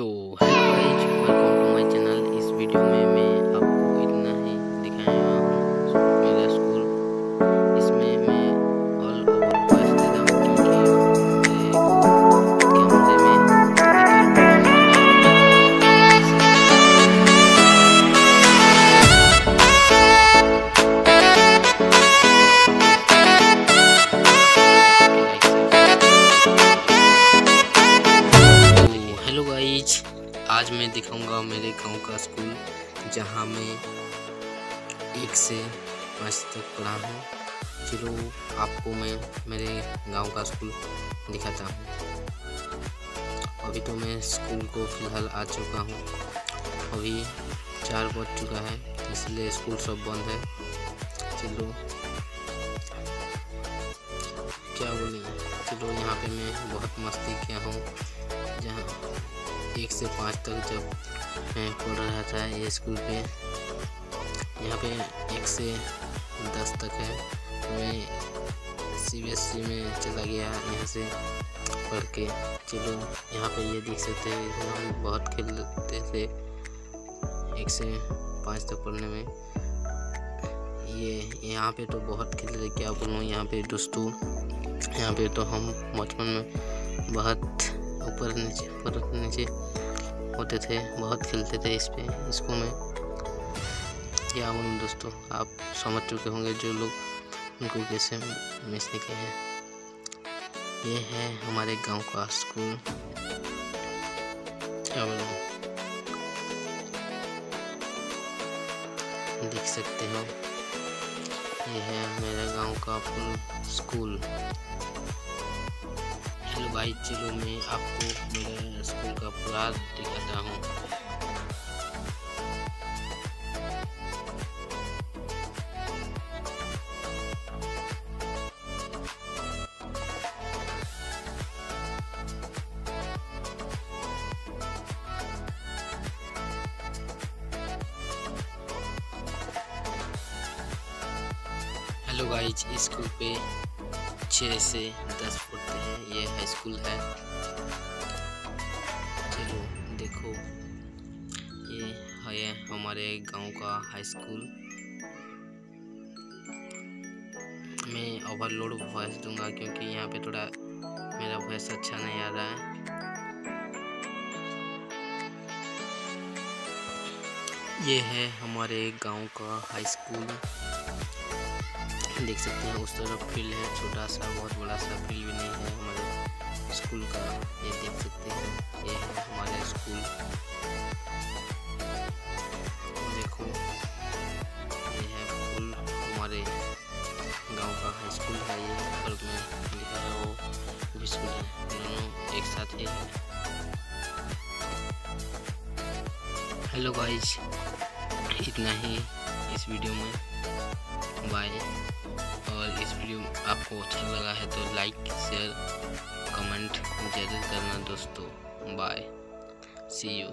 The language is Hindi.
तो मैं दिखाऊँगा मेरे गाँव का स्कूल, जहाँ मैं एक से पाँच तक पढ़ा हूँ। चलो आपको मैं मेरे गाँव का स्कूल दिखाता हूँ। अभी तो मैं स्कूल को फ़िलहाल आ चुका हूँ। अभी चार बज चुका है, इसलिए स्कूल सब बंद है। चलो, क्या बोलेंगे चलो यहाँ पे मैं बहुत मस्ती किया हूँ, जहाँ एक से पाँच तक जब मैं पढ़ रहा था ये स्कूल पे, यहाँ पे एक से दस तक है। मैं सी बी एस ई में चला गया यहाँ से पढ़ के। चलो, यहाँ पे ये देख सकते हैं हम बहुत खेलते थे एक से पाँच तक पढ़ने में। ये, यहाँ पे तो बहुत खेलते थे क्या बोलूँ, यहाँ पे दोस्तों, यहाँ पे तो हम बचपन में बहुत ऊपर नीचे ऊपर नीचे होते थे, बहुत खेलते थे इस पर इसको मैं क्या बोलूँ दोस्तों, आप समझ चुके होंगे जो लोग उनको कैसे मिस नहीं किए हैं। ये है हमारे गाँव का स्कूल क्या बोलूँ? देख सकते हो। ये है मेरे गाँव का फुल स्कूल हेलो भाई, चलो मैं आपको मेरे स्कूल का पूरा दिखाता हूँ। हेलो गाइज़ स्कूल पे छः से दस पढ़ते हैं। स्कूल है। चलो, देखो। ये है हमारे गाँव का हाई स्कूल मैं ओवरलोड वॉइस दूँगा क्योंकि यहाँ पे थोड़ा मेरा वॉइस अच्छा नहीं आ रहा है। ये है हमारे गाँव का हाई स्कूल देख सकते हैं, उस तरफ़ फ़ील्ड है, छोटा सा, बहुत बड़ा सा फ़ील्ड भी नहीं है हमारे। स्कूल का ये देख सकते हैं। ये है हमारे स्कूल। देखो, ये है फुल हमारे गाँव का हाई स्कूल है ये। ऊपर में लिखा है वो भी स्कूल है दोनों एक साथ ही। है हेलो गाइज़ इतना ही इस वीडियो में। बाय और इस वीडियो आपको अच्छा लगा है तो लाइक शेयर ज़रूर करना दोस्तों। बाय। C you